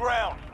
ground.